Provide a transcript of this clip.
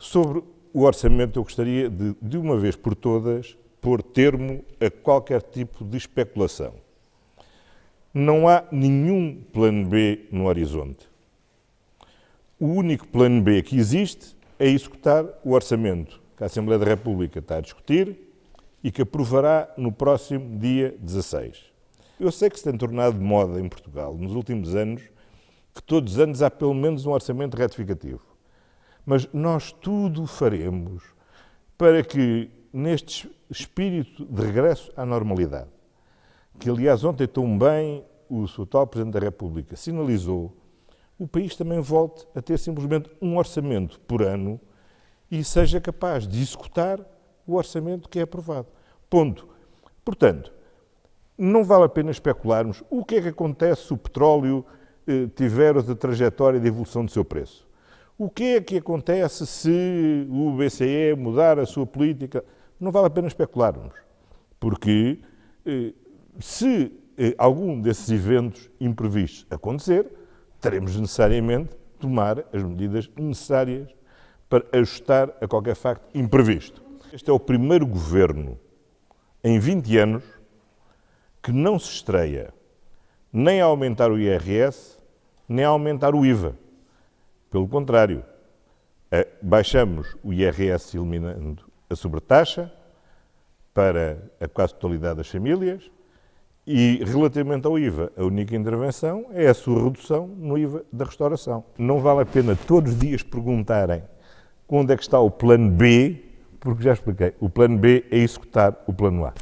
Sobre o orçamento, eu gostaria de, de uma vez por todas, pôr termo a qualquer tipo de especulação. Não há nenhum plano B no horizonte. O único plano B que existe é executar o orçamento que a Assembleia da República está a discutir e que aprovará no próximo dia 16. Eu sei que se tem tornado de moda em Portugal, nos últimos anos, que todos os anos há pelo menos um orçamento retificativo. Mas nós tudo faremos para que, neste espírito de regresso à normalidade, que aliás ontem tão bem o seu tal Presidente da República sinalizou, o país também volte a ter simplesmente um orçamento por ano e seja capaz de executar o orçamento que é aprovado. Ponto. Portanto, não vale a pena especularmos o que é que acontece se o petróleo eh, tiver outra trajetória de evolução do seu preço. O que é que acontece se o BCE mudar a sua política? Não vale a pena especularmos, porque eh, se eh, algum desses eventos imprevistos acontecer, teremos necessariamente tomar as medidas necessárias para ajustar a qualquer facto imprevisto. Este é o primeiro governo em 20 anos que não se estreia nem a aumentar o IRS, nem a aumentar o IVA. Pelo contrário, baixamos o IRS eliminando a sobretaxa para a quase totalidade das famílias e, relativamente ao IVA, a única intervenção é a sua redução no IVA da restauração. Não vale a pena todos os dias perguntarem onde é que está o plano B, porque já expliquei, o plano B é executar o plano A.